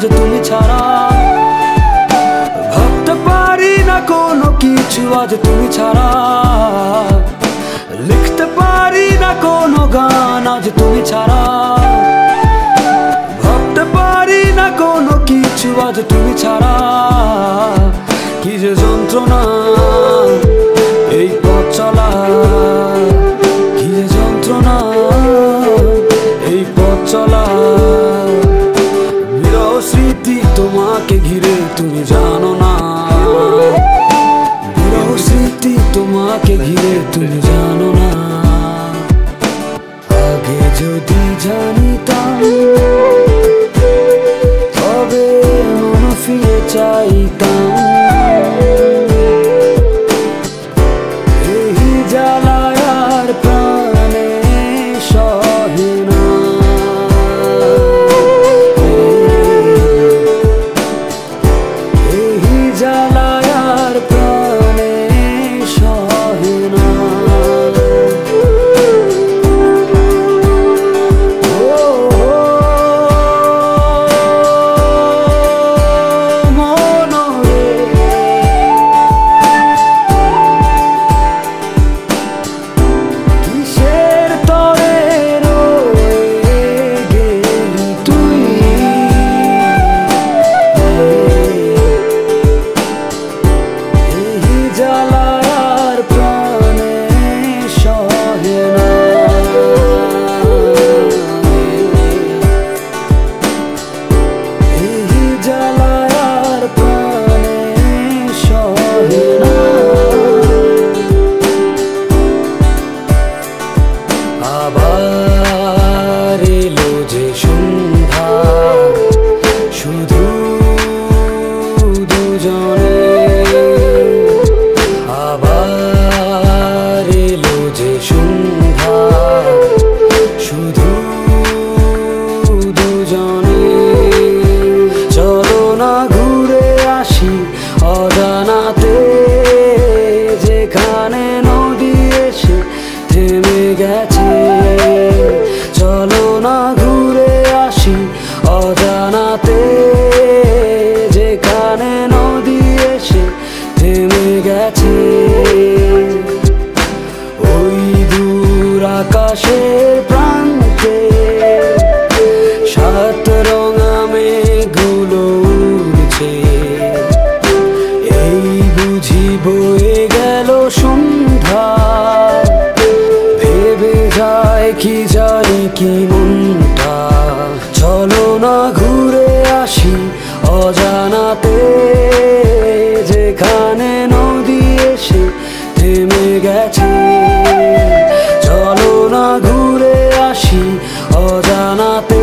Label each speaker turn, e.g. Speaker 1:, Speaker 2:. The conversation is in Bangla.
Speaker 1: আজ তুমি ছাড়া। ভাবতে পারি না কোনো কিছু আজ তুমি ছাড়া। লিখতে পারি না কোনো গান আজ তুমি ছাড়া। ভাবতে পারি না কোনো কিছু আজ তুমি ছাড়া। কি যে যন্ত্রণা। ঘিরে তুমি জানো না। বিরহ স্মৃতি তোমাকে ঘিরে, তুমি জানো না। আগে যদি জানিতাম, তবে মন ফিরে চাইতাম। জ্বালা 안에 어디에 시 틈을 같이 গেল সন্ধ্যা ভেবে যায় কি জানি কি মনটা। চলো না ঘুরে আসি অজানাতে। যেখানে নদী এসে থেমে গেছে। চলো না ঘুরে আসি অজানাতে।